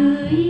gửi